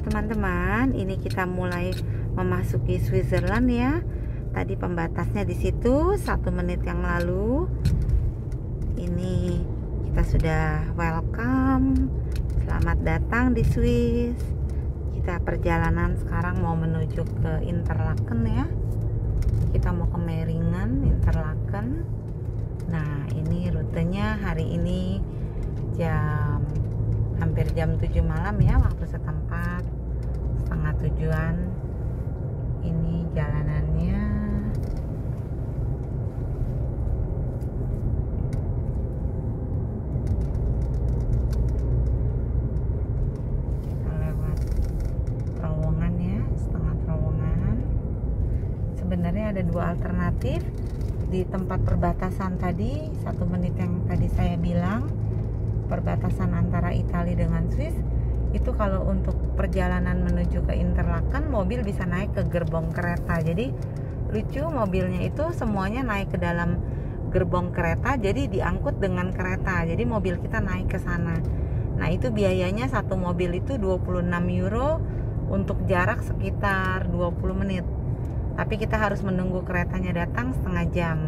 teman-teman ini kita mulai memasuki Switzerland ya. Tadi pembatasnya di situ satu menit yang lalu. Ini kita sudah welcome. Selamat datang di Swiss. Kita perjalanan sekarang mau menuju ke Interlaken ya. Kita mau ke Meringen Interlaken. Nah ini rutenya hari ini jam hampir jam 7 malam ya waktu setempat. Setengah tujuan. Ini jalanannya. Kita lewat terowongan ya setengah terowongan. Sebenarnya ada dua alternatif. Di tempat perbatasan tadi satu menit yang tadi saya bilang perbatasan antara Italia dengan Swiss itu kalau untuk perjalanan menuju ke Interlaken mobil bisa naik ke gerbong kereta. Jadi lucu mobilnya itu semuanya naik ke dalam gerbong kereta jadi diangkut dengan kereta. Jadi mobil kita naik ke sana. Nah itu biayanya satu mobil itu 26 euro untuk jarak sekitar 20 menit. Tapi kita harus menunggu keretanya datang setengah jam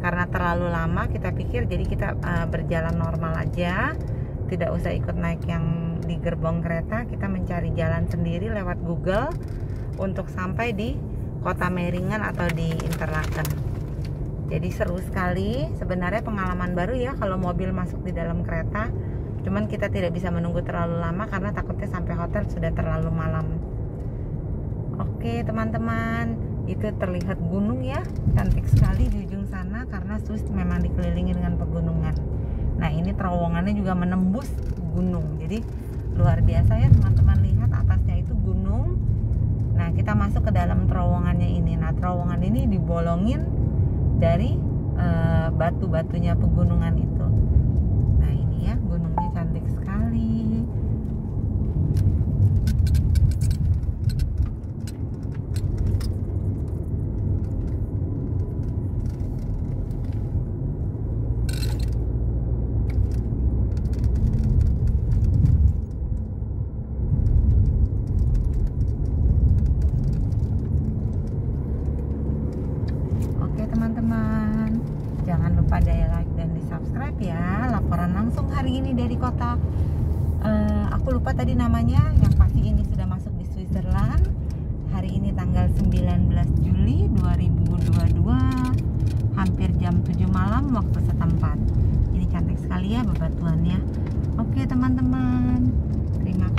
karena terlalu lama kita pikir jadi kita uh, berjalan normal aja. Tidak usah ikut naik yang di gerbong kereta. Kita mencari jalan sendiri lewat Google untuk sampai di kota Meringen atau di Interlaken. Jadi seru sekali. Sebenarnya pengalaman baru ya kalau mobil masuk di dalam kereta. Cuman kita tidak bisa menunggu terlalu lama karena takutnya sampai hotel sudah terlalu malam. Oke teman-teman itu terlihat gunung ya cantik sekali di ujung sana karena Swiss memang dikelilingi dengan pegunungan. Nah ini terowongannya juga menembus gunung. Jadi luar biasa ya teman-teman lihat atasnya itu gunung. Nah kita masuk ke dalam terowongannya ini. Nah terowongan ini dibolongin dari uh, batu-batunya pegunungan itu nah ini ya gunungnya cantik sekali Oke teman-teman, jangan lupa di like dan di subscribe ya. Laporan langsung hari ini dari kota. eh, aku lupa tadi namanya. Yang pasti ini sudah masuk di Switzerland. Hari ini tanggal 19 Juli 2022, hampir jam 7 malam waktu setempat. Ini cantik sekali ya bebatuannya. Oke teman-teman, terima.